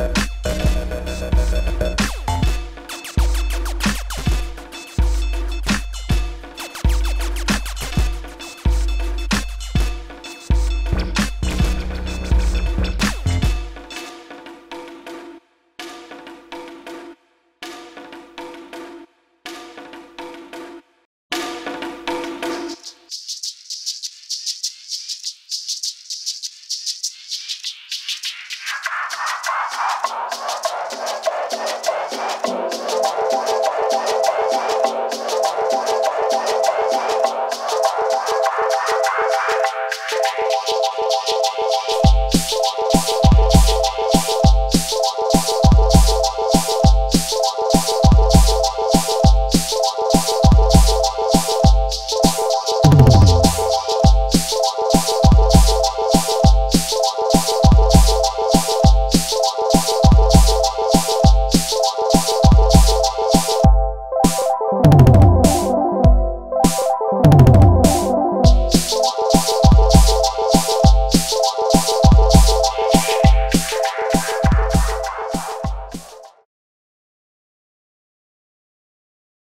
you You